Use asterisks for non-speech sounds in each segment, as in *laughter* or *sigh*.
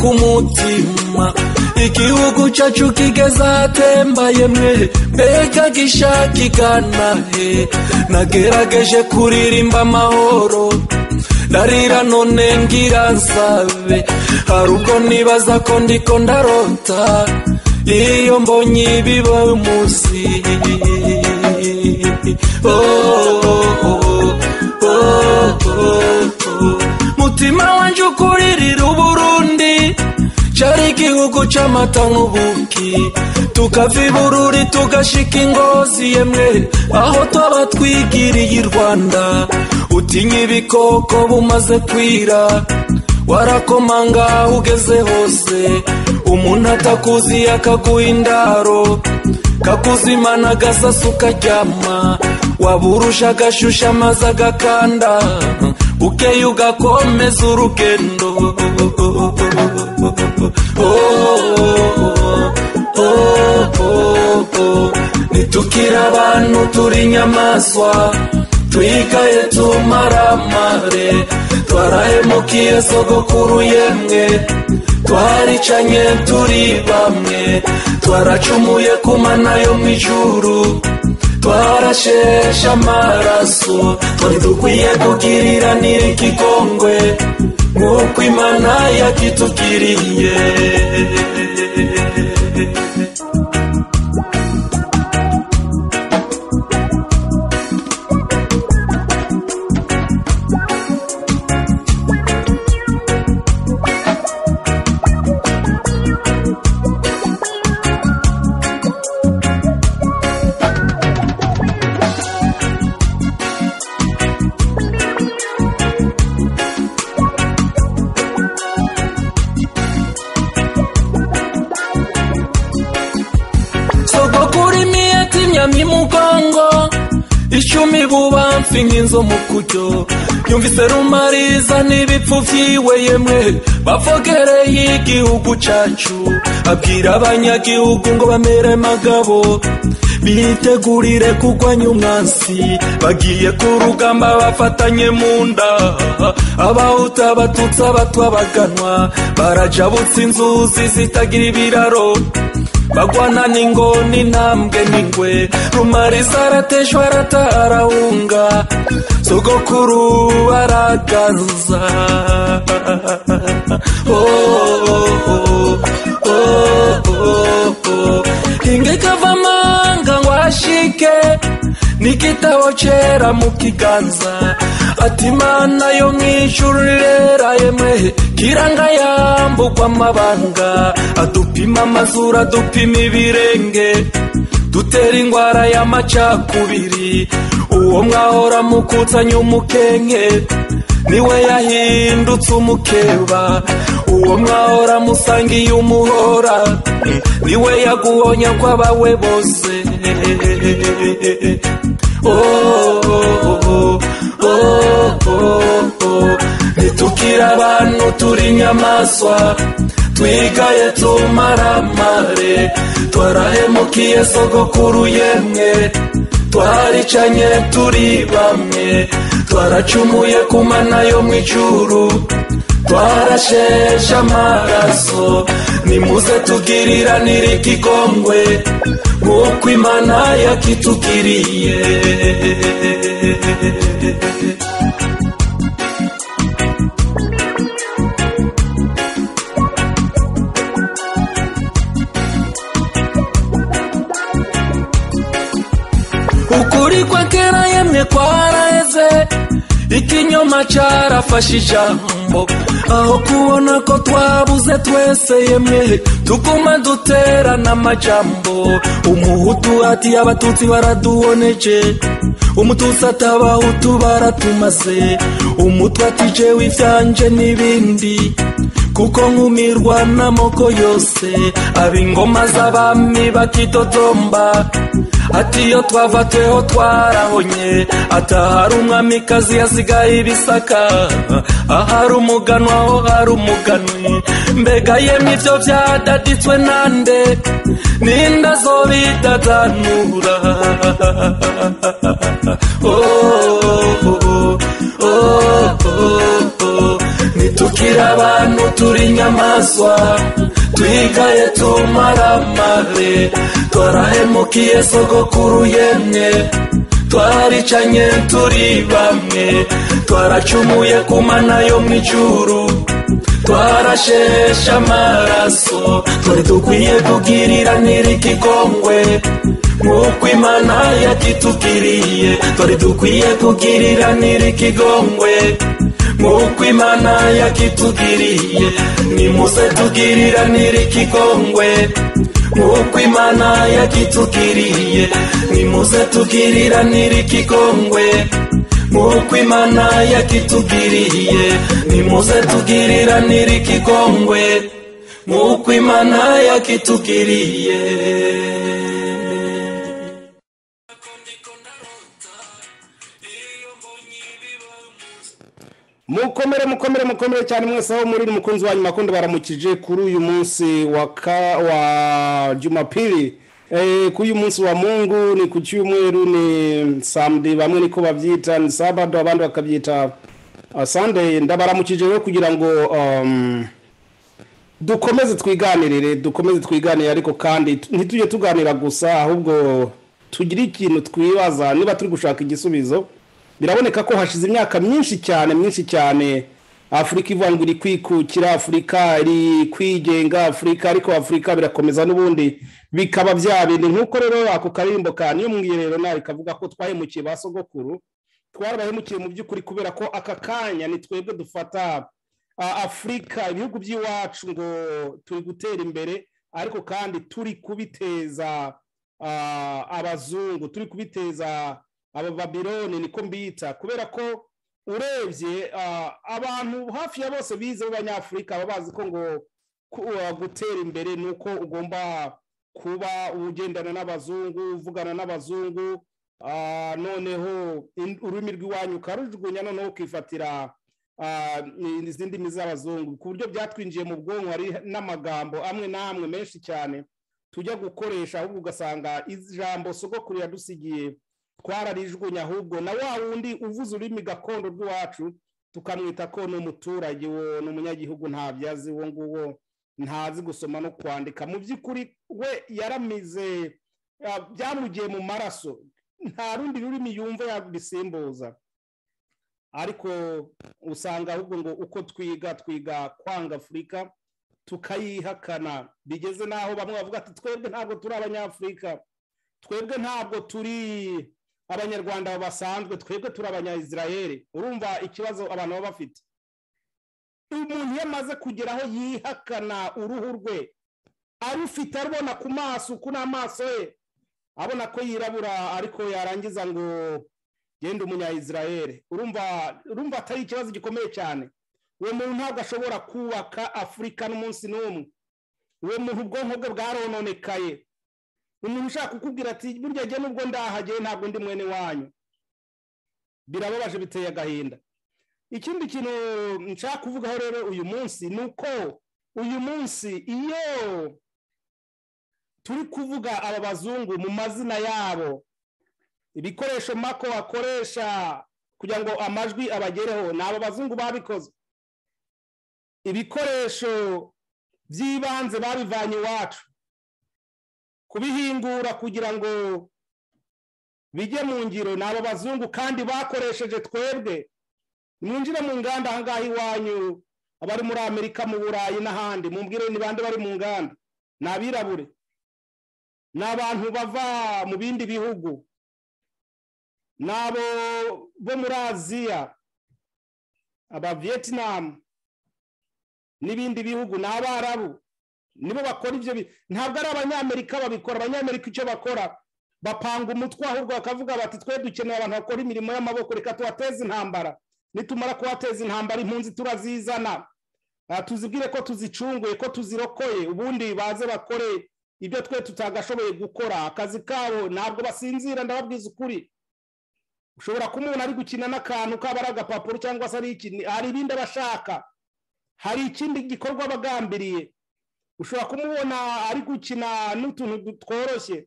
ku mutima igihugu cyacu kigeze ahatemba yemwe mbega gishakigana he nagerageje kuririmba amahoro ndarira none ngira nsabe. Hari ubwo nibaza ko ndiko ndarota iyo mbonye ibiba umunsi oh, oh, oh, mutima wanje ukuririra cari igihugu c'amata n'ubuki tukava ibururi tugashika ingozi yemwe aho twaba twigiriye i rwanda. Utinya ibikoko bumaze kwira warakomanga aho ugeze hose. Umuntu atakuzi akaguha indaro kakuzimana agasasu karyama waburusha agashusha amazi agakanda ukeye ugakomeza urugendo. Nitukira abantu turi inyamaswa twigaye tumaramare twarahemukiye sogokuru yemwe twaricanye turi bamwe. Twaracumuye ku mana yo mu ijuru twarasheshe amaraso. Twari dukwiye kugirira n'ikigongwe nk'uko imana yakitugiriye yumvise rumariza n'ibipfu vyiwe yemwe bavogereye igihugu cacu abwira abanyagihugu ngo bamere magabo bitegurire kugwanya umwansi bagiye ku rugamba bafatanye mu nda abahuta abatutsi abatwa baganwa barajabutse inzuzi zitagira ibiraro bakwana ningoni nambwe ningwe. Rumarisarateshwara taraunga sogokuru aragaza oh. N'igitabo cera mu kiganza ati mana yo mw'ijuru rera yemwe. Kiranga yambugwa amabanga adupima amazuru adupima ibirenge dutera ingwara y'amacakubiri uwo mwahora mukutsanya umukenke ni we yahindutse umukeba uwo mwahora musangiye umuhora ni we yaguhonya kw'abawe bose. Nitukira abantu turi inyamaswa twigaye tumaramare twarahemukiye sogokuru yemwe twaricanye turi bamwe. Twaracumuye ku mana yo mu ijuru twarasheshe amaraso nimuze tugiriranire ikigongwe nk'uko imana yakitugiriye ikinyoma carafashe ijambo aho kubona ko twabuze twese yemwe tuguma duterana amajambo umuhutu ati abatutsi baraduhoneje umututsi ati abahutu baratumaze umutwe ati jewe n'ibindi kuko nkumirwa n'amoko yose ab'ingoma z'abami bakitotomba ati iyo twava tweho twarahonye atahari umwamikazi yasigaye ibisaka ahari umuganwa aho hari umuganwi mbega yemwe ivyo vyadaditswe nande ninde azobidadanura oh, oh, oh, oh, nitukire abantu turi inyamaswa twigaye tumaramare twarahemukiye sogokuru yemwe twaricanye turi bamwe. Twaracumuye ku mana yo mu ijuru twarasheshe amaraso. Twari dukwiye kugirira ntirikigongwe nk'uko imana yakitugiriye twari dukwiye kugirira ntirikigongwe nk'uko imana yakitugiriye nimuze tugirira ntirikigongwe nk'uko imana yakitugiriye nimuze tugirira ntirikigongwe nk'uko imana yakitugiriye nimuze tugirira ntirikigongwe nk'uko imana yakitugiriye mukomere mukomere cyane mwese aho muri umukunzi wanyu makundi baramukije kuri uyu munsi wa jumapili. Eh, kuri uyu munsi wa mungu ni ku cyumweru ni samedi bamwe niko babyita ni sabado abandi bakabyita uh, sunday. Ndabaramukije rero kugira ngo um, dukomeze twiganirire dukomeze twiganire ariko kandi ntitujye tuganira gusa ahubwo tugire ikintu twibaza niba turi gushaka igisubizo biraboneka ko hashize imyaka myinshi cyane myinshi cyane afurika ivuga iri kwikukira afurika iri kwigenga afurika ariko afurika birakomeza n'ubundi bikaba bya bindi. Nk'uko rero ako karirimbo ka niyo mwiherero nawe kavuga ko twahemukiye ba sogokuru twarabahemukiye mu by'ukuri kubera ko aka kanya ni twebwe dufata afurika ibihugu by'iwacu ngo turi gutera imbere ariko kandi turi kubiteza abazungu turi kubiteza aba niko mbita kubera ko urebye abantu hafi ya bose bize b'abanyafurika baba bazi ko ngo gutera imbere ni uko ugomba kuba ugendana n'abazungu uvugana n'abazungu noneho ururimi rw'iwanyu ukarujugunya noneho ukifatira izindi ndimi z'abazungu. Ku buryo byatwinjiye mu bwonko hari n'amagambo amwe n'amwe menshi cyane tujya gukoresha ahubwo ugasanga ijambo sogokuru yadusigiye. Twararijugunya ahubwo na wa wundi uvuze ururimi gakondo rw'iwacu tukamwita ko ni umuturage wo ni umunyagihugu ntabyo azi uwo nguwo ntazi gusoma no kwandika. Mu by'ukuri we yaramize byamugiye mu maraso. Nta rundi rurimi yumva yabisimbuza. Ariko usanga ahubwo ngo uko twiga twiga kwanga afurika tukayihakana. Bigeze n'aho bamwe bavuga ati twebwe ntabwo turi abanyafurika. Twebwe ntabwo turi abanyarwanda basanzwe twebwe turi abanyayisirayeri urumva ikibazo abantu baba bafite? Umuntu iyo amaze kugera aho yihakana uruhu rwe arufite arubona ku maso uku n'amaso ye abona ko yirabura ariko yarangiza ngo genda umunyayisirayeri urumva urumva atari ikibazo gikomeye cyane. Uwo muntu ntabwo ashobora kubaka afurika n'umunsi n'umwe. Uwo muntu ubwonko bwe bwarononekaye. Umuntu ushaka kukubwira ati burya jya nubwo ndahageye ntabwo ndi mwene wanyu. Birababaje biteye agahinda. Ikindi kintu nshaka kuvugaho rero uyu munsi ni uko uyu munsi iyo turi kuvuga aba bazungu mu mazina yabo ibikoresho mako bakoresha kugira ngo amajwi abagereho ni abo bazungu babikoze. Ibikoresho by'ibanze babivanye iwacu. Kubihingura kugira ngo bijye mu ngiro. Ni abo bazungu kandi bakoresheje twebwe. Mwinjire mu nganda ahangaha iwanyu abari muri amerika mu burayi n'ahandi. Mumbwire ni bande bari mu nganda? Ni abirabure. Ni abantu bava mu bindi bihugu. Ni abo bo muri aziya aba vietnam n'ibindi bihugu. Ni abarabu. Nibo bakora ibyo ntabwo ari abanyamerika babikora. Abanyamerika icyo bakora bapanga umutwe ahubwo bakavuga bati twe dukeneye abantu bakora imirimo y'amaboko reka tubateze intambara. Nitumara kubateza intambara impunzi turazizana. Tuzibwire ko tuzicunguye ko tuzirokoye ubundi baze bakore ibyo twe tutagashoboye gukora. Akazi kabo ntabwo basinzira ndababwiza ukuri. Ushobora kuba umuntu ari gukina n'akantu kaba ari agapapuro cyangwa se ari iki hari ibindi aba ashaka. Hari ikindi gikorwa bagambiriye ushobora kumubona ari gukina n'utuntu tworoshye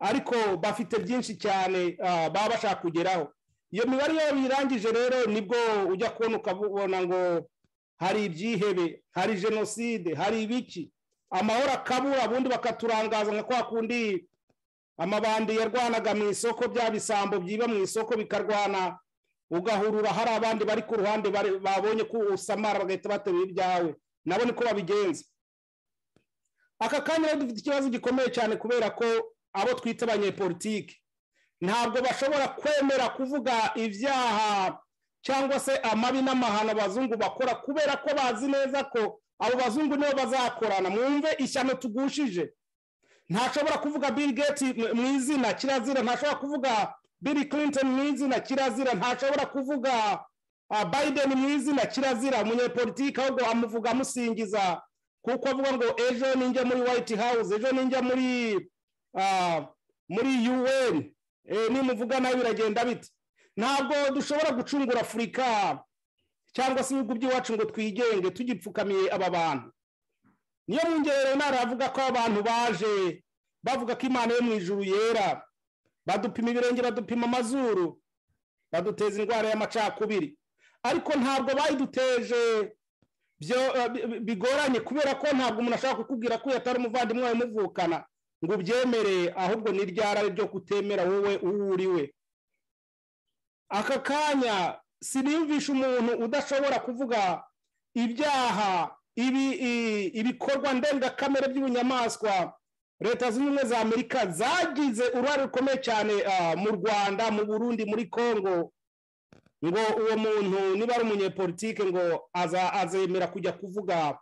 ariko bafite byinshi cyane baba bashaka kugeraho. Iyo mibare iyo birangije rero ni bwo ujya kubona ukabona ngo hari ibyihebe hari jenoside hari ibiki. Amahoro akabura ubundi bakaturangaza nka kwa kundi. Amabandi yarwanaga mu isoko bya bisambo byiba mu isoko bikarwana. Ugahurura hari abandi bari ku ruhande babonye ko usamara bagahita baterura ibyawe. Nabo niko babigenza. Aka kanya rero dufite ikibazo gikomeye cyane kubera ko abo twita abanyepolitiki. Ntabwo bashobora kwemera kuvuga ibyaha cyangwa se amabi n'amahano abazungu bakora kubera ko bazi neza ko abo bazungu nibo bazakorana. Mwumve ishyano tugushije. Ntashobora kuvuga bill Gates mu izina kirazira. Ntashobora kuvuga bill clinton mu izina kirazira. Ntashobora kuvuga biden mu izina kirazira. Umunyepolitiki ahubwo amuvuga amusingiza. Kuko avuga ngo ejo ninjya muri white house ejo ninjya muri muri un nimuvuga nawe biragenda bite? Ntabwo dushobora gucungura afurika cyangwa se ibihugu by'iwacu ngo twigenge tugipfukamiye aba bantu. Niyo mu ngero naravuga ko abantu baje bavuga ko imana yo mu ijuru yera. Badupima ibirenge badupima amazuru baduteza indwara y'amacakubiri. Ariko ntabwo bayiduteje. Bigoranye kubera ko ntabwo umuntu ashobora kukubwira ko atari umuvandimwe wawe muvukana. Ngo ubyemere ahubwo ni ryara ryo kutemera wowe uwo uri we? Aka kanya siniyumvisha umuntu udashobora kuvuga ibyaha ibikorwa ndengakamere by'ubunyamaswa. Leta zunze ubumwe za amerika zagize uruhare rukomeye cyane mu rwanda mu burundi muri congo. Ngo uwo muntu niba ari umunyepolitike ngo azemera kujya kuvuga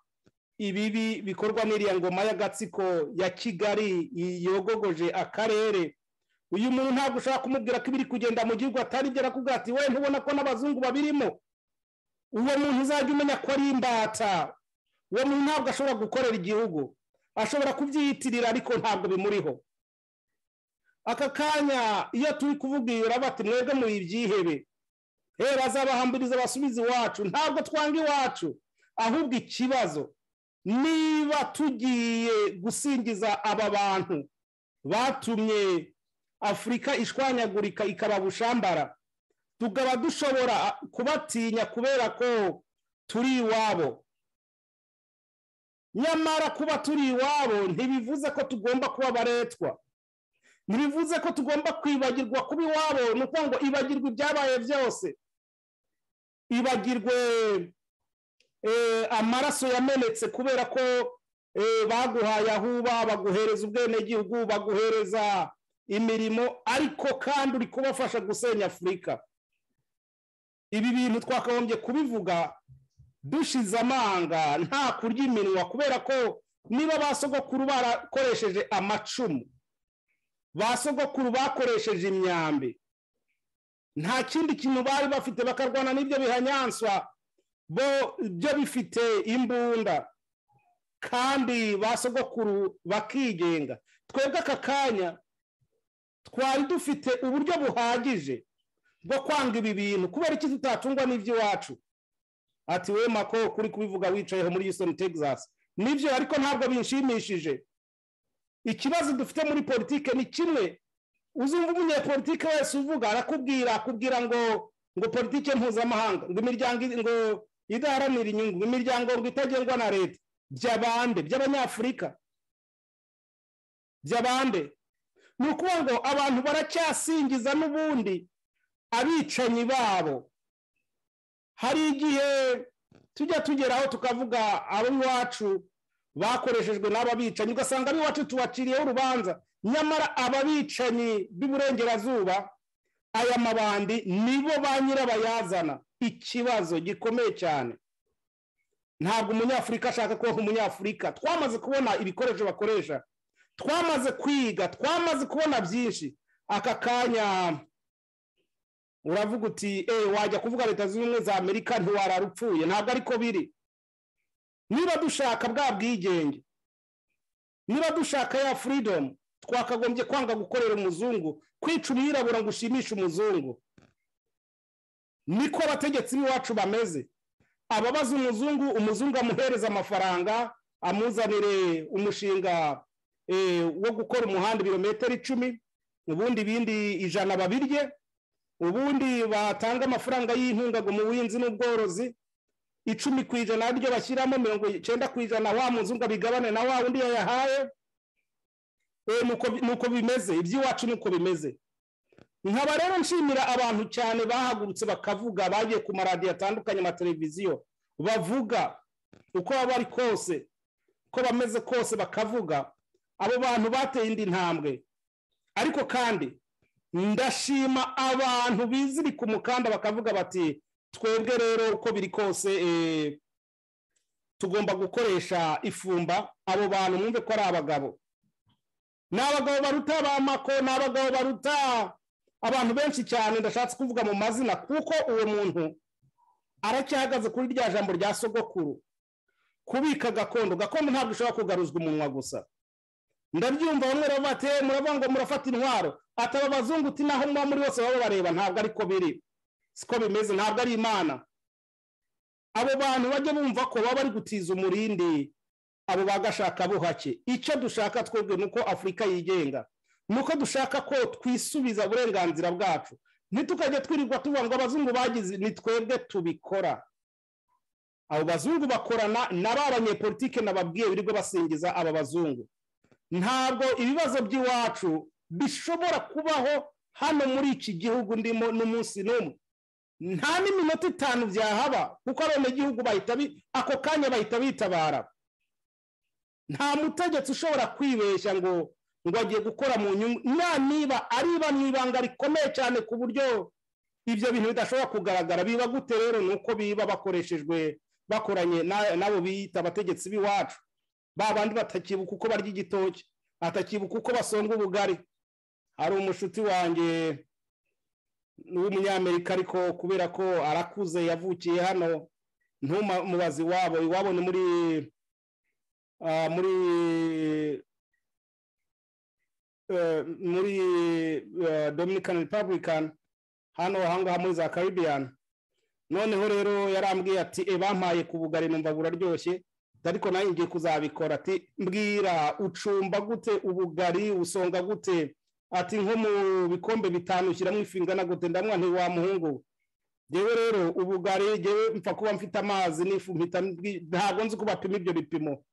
ibibi bikorwa n'iriya ngoma y'agatsiko ya kigali yogogoje akarere. Uyu muntu ntabwo ushobora kumubwira ko ibiri kugenda mu gihugu atari byo arakubwira ati we ntubona ko n'abazungu babirimo? Uwo muntu uzajya umenya ko ari imbata. Uwo muntu ntabwo ashobora gukorera igihugu. Ashobora kubyiyitirira ariko ntabwo bimuriho. Aka kanya iyo turi kuvuga iyo bati mwebwe muri ibyihebe he bazabahambiriza basubize iwacu ntabwo twanga iwacu. Ahubwo ikibazo niba tugiye gusingiza aba bantu batumye afurika ishwanyagurika ikaba bushambara tukaba dushobora kubatinya kubera ko turi iwabo. Nyamara kuba turi iwabo ntibivuze ko tugomba kuba abaretwa ntibivuze ko tugomba kwibagirwa kuba iwabo ni ukuvuga ngo ibagirwe ibyabaye byose. Ibagirwe amaraso yamenetse kubera ko baguhaye ahuba baguhereza ubwenegihugu baguhereza imirimo ariko kandi uri kubafasha gusenya afurika. Ibi bintu twakagombye kubivuga dushize amanga nta kurya iminwa kubera ko niba ba sogokuru barakoresheje amacumu ba sogokuru bakoresheje imyambi nta kindi kintu bari bafite bakarwana n'ibyo bihanyanswa bo byo bifite imbunda. Kandi ba sogokuru bakigenga. Twebwe aka kanya twari dufite uburyo buhagije bwo kwanga ibi bintu kubera iki tutatungwa n'iby'iwacu ati we mako kuri kubivuga wicayeho muri Houston Texas. Nibyo ariko ntabwo binshimishije. Ikibazo dufite muri politike ni kimwe. Uzumva umunyepolitike wese uvuga arakubwira akubwira ngo ngo politike mpuzamahanga ngo imiryango ngo idaharanira inyungu ngo imiryango ngo itagengwa na leta. By'abande by'abanyafurika. By'abande ni ukuvuga ngo abantu baracyasingiza n'ubundi abicanyi babo. Hari igihe tujya tugeraho tukavuga abo iwacu bakoreshejwe n'aba bicanyi ugasanga ab'iwacu tubaciriyeho urubanza. Nyamara aba bicanyi b'iburengerazuba aya mabandi nibo ba nyirabayazana. Ikibazo gikomeye cyane. Ntabwo umunyafurika ashaka kuba umunyafurika. Twamaze kubona ibikoresho bakoresha. Twamaze kwiga. Twamaze kubona byinshi. Aka kanya uravuga uti eee wajya kuvuga leta zunze ubumwe za amerika ntiwarara upfuye ntabwo ariko biri. Niba dushaka bwa bwigenge niba dushaka ya furidomu twakagombye kwanga gukorera umuzungu kwica umwirabura ngo ushimishe umuzungu. Niko abategetsi b'iwacu bameze. Ababaza umuzungu umuzungu amuhereza amafaranga amuzanire umushinga wo gukora umuhanda ibirometero icumi ubundi ibindi ijana babirye ubundi batanga amafaranga y'inkunga mu buhinzi n'ubworozi icumi ku ijana ryo bashyiramo mirongo icyenda ku ijana wa muzungu abigabane na wa wundi yayahaye Eh, nuko nuko bimeze. Iby'iwacu nuko bimeze. Nkaba rero nshimira abantu cyane bahagurutse bakavuga bagiye ku maradiyo atandukanye amateleviziyo bavuga uko baba bari kose uko bameze kose bakavuga. Abo bantu bateye indi ntambwe. Ariko kandi ndashima abantu bizirika umukanda bakavuga bati twebwe rero uko biri kose eh, tugomba gukoresha ifumba. Abo bantu mwumve ko ari abagabo. Ni abagabo baruta ba mako ni abagabo baruta abantu benshi cyane ndashatse kuvuga mu mazina kuko uwo muntu aracyahagaze kuri rya jambo rya sogokuru. Kubika gakondo gakondo ntabwo ishobora kugaruzwa umunwa gusa. Ndabyumva bamwe bati "Eh, muravuga ngo murafata intwaro. Ataba abazungu uti naho muba muri bose baba bareba ntabwo ariko biri. Siko bimeze ntabwo ari imana. Abo bantu bajya bumva ko baba bari gutiza umurindi. Abo bagashaka buhake icyo dushaka twebwe ni uko afurika yigenga. Ni uko dushaka ko twisubiza uburenganzira bwacu. Ntitukajya twirirwa tuvuga ngo abazungu bagize ni twebwe tubikora. Abo bazungu bakorana na ba banyepolitike nababwiye birirwa basingiza aba bazungu. Ntabwo ibibazo by'iwacu bishobora kubaho hano muri iki gihugu ndimo n'umunsi n'umwe. Nta n'iminota itanu byahaba kuko abenegihugu bahita bi- ako kanya bahita bitabara. Nta mutegetsi ushobora kwibeshya ngo ngo agiye gukora mu nyungu. Na niba ariba mu ibanga rikomeye cyane ku buryo ibyo bintu bidashobora kugaragara. Biba gute rero ni uko biba bakoreshejwe bakoranye na- n'abo biyita abategetsi b'iwacu. Ba bandi batakibuka uko barya igitoki atakibuka uko basonga ubugari. Hari umushuti wanjye w'umunyamerika ariko kubera ko arakuze yavukiye hano ntumubazi iwabo. Iwabo ni muri muri muri dominican republican hano ahangaha muri za caribbean. Noneho rero yarambwiye ati bampaye ku bugari numva buraryoshye ariko nawe ngiye kuzabikora ati mbwira ucumba gute ubugari usonga gute? Ati nko mu bikombe bitanu ushyiramo ifu ingana gute ndamwa wa muhungu. Ngewe rero ubugari ngewe mpfa kuba mfite amazi n'ifu mpita ntabwo nzi ko bapima ibyo bipimo.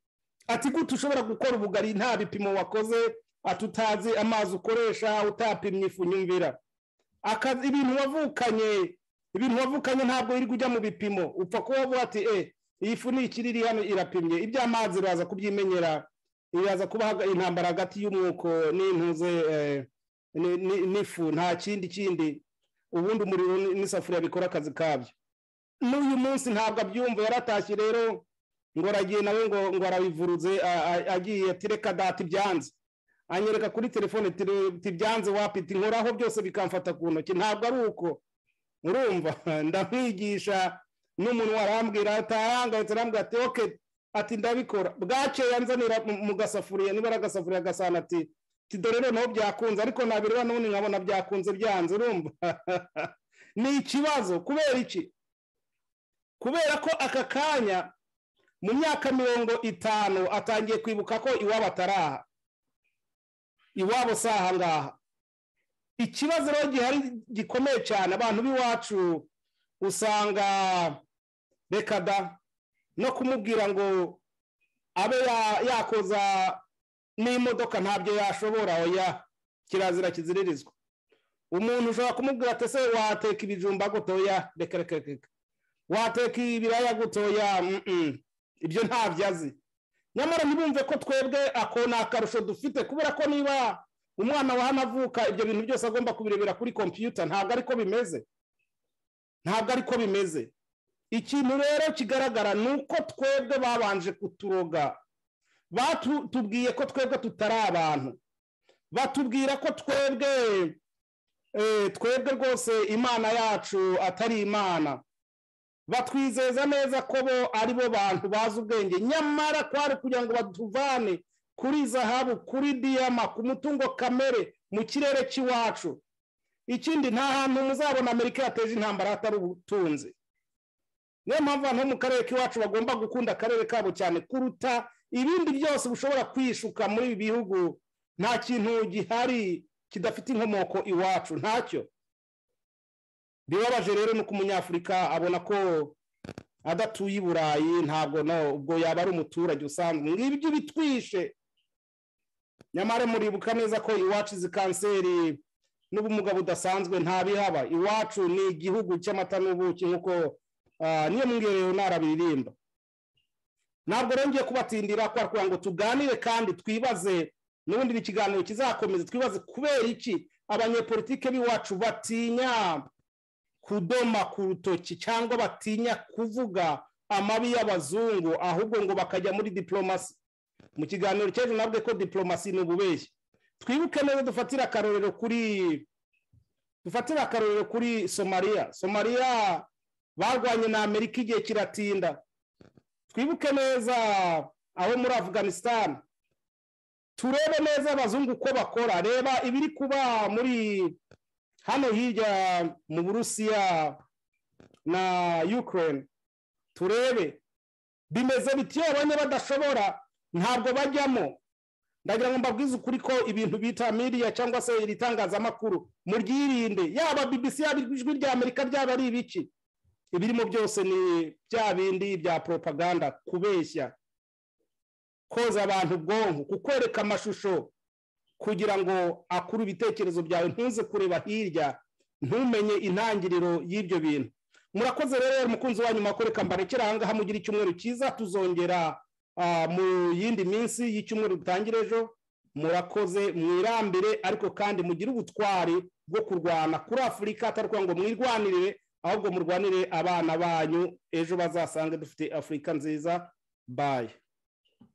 Ati gute ushobora gukora ubugari nta bipimo wakoze ati utazi amazi ukoresha utapimye ifu nyumvira. Ibintu wavukanye ibintu wavukanye ntabwo iri kujya mu bipimo. Upfa kuba wavuga ati e iyi fu ni ikiri iri hano irapimye. Iby'amazi biraza kubyimenyera iraza kuba intambara hagati y'umwuko n'intuze eh, ni- ni- n'ifu nta kindi kindi. Ubundi umuriro ni- n'isafuriya bikora akazi kabyo. N'uyu munsi ntabwo abyumva yaratashye rero. Ngo aragiye nawe ngo ngo arabivuruze agiye ati reka data ibyanze. Anyereka kuri telefone ati byanze wapita inkoraho byose bikamfata ku ntoki. Ntabwo ari uko. Urumva *laughs* ndamwigisha n'umuntu warambwira atahangayitse arambwira ati oke ati ndabikora. Bwakeye anzanira mu- gasafuriya niba ari agasafuriya gasana ati dore noneho byakunze. Ariko nabireba n'ubundi nkabona byakunze byanze urumva? *laughs* Ni ikibazo. Kubera iki? Kubera ko aka kanya mu myaka mirongo itanu atangiye kwibuka ko iwabo ataraha iwabo si aha ngaha. Ikibazo rero gihari gikomeye cyane. Abantu b'iwacu usanga reka da no kumubwira ngo abe ya- yakoza n'imodoka ntabyo yashobora. Oya kirazira kiziririzwa. Umuntu ushobora kumubwira ati ese wateka ibijumba gutoya reka reka reka wateka ibiraya gutoya. Ibyo ntabyo azi nyamara ntibumve ko twebwe ako ni akarusho dufite kubera ko niba umwana wa hano avuka ibyo bintu byose agomba kubirebera kuri kompiyuta ntabwo ariko bimeze. Ntabwo ariko bimeze. Ikintu rero kigaragara ni uko twebwe babanje kuturoga. Batubwiye ko twebwe tutari abantu. Batubwira ko twebwe eh, twebwe rwose imana yacu atari imana. Batwizeza neza ko bo ari bo bantu bazi ubwenge. Nyamara kwari kugira ngo batuvane kuri zahabu kuri diyama ku mutungo kamere mu kirere cy'iwacu. Ikindi nta hantu muzabona amerika yateje intambara hatari ubutunzi. Niyo mpamvu abantu bo mu karere k'iwacu bagomba gukunda akarere kabo cyane kuruta ibindi byose bushobora kwishuka muri ibi bihugu. Nta kintu gihari kidafite inkomoko iwacu. Ntacyo. Bibabaje rero nuko umunyafurika abona ko adatuye i burayi ntabwo ubwo yaba ari umuturage usanzwe. Ngibyo bitwishe nyamara muribuka neza ko iwacu izi kanseri n'ubumuga budasanzwe ntabihaba. Iwacu ni igihugu cy'amata n'ubuki nk'uko ah, niyo mbwireyo narabiririmba ntabwo rero ngiye kubatindira kugira ngo tuganire kandi twibaze n'ubundi ni ikiganiro kizakomeza twibaze kubera iki? Abanyepolitike b'iwacu batinya. Kudoma ku rutoki cyangwa batinya kuvuga amabi y'abazungu ahubwo ngo bakajya muri diplomasi mu kiganiro cy'ejo nabwo ko diplomasi ni ububeshyi twibuke neza dufatire akarorero kuri dufatire akarorero kuri somaliya somaliya barwanye na amerika igihe kiratinda. Twibuke neza aho muri afghanistan. Turebe neza abazungu uko bakora. Reba ibiri kuba muri hano hirya mu burusiya na ukraine turebe bimeze biti iyo babonye badashobora ntabwo bajyamo. Ndagira ngo mbabwize ukuri ko ibintu bita miriya cyangwa se iri tangazamakuru muryirinde. Yaba bbc yaba ijwi rya amerika byaba ari ibiki? Ibirimo byose ni bya bindi bya propaganda kubeshya. Koza abantu ubwonko kukwereka amashusho. Kugira ngo akure ibitekerezo byawe ntuze kureba hirya ntumenye intangiriro y'ibyo bintu. Murakoze rero umukunzi wanyu makoreka mbarekera ahangaha mugira icyumweru cyiza tuzongera ah, mu yindi minsi y'icyumweru dutangira ejo. Murakoze mwirambire ariko kandi mugire ubutwari bwo kurwana kuri afurika atari ukuvuga ngo mwirwanirire ahubwo murwanire abana banyu. Ejo bazasange dufite afurika nziza. Baye